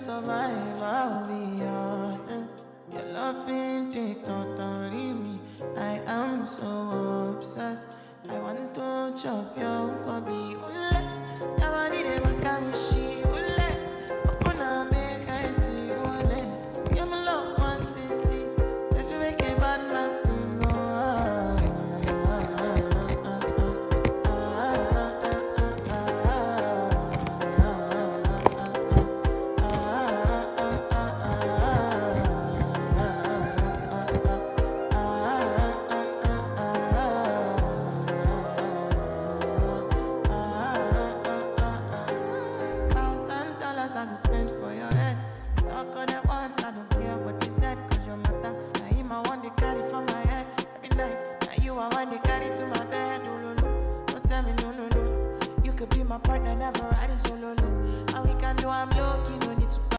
survive, I'll be honest. Your loving take totally me. I am so obsessed. I want to chop your kwabi ule. Your body dey make I wish you make I see ule. Thousand dollars I go spend for your head. Talk on it once, I don't care what you said, cause your matter. Now him I want to carry for my head every night. Now you I want to carry to my bed. Oh, no. Don't tell me no, no, no. You could be my partner, never ride it solo. And we can do I'm low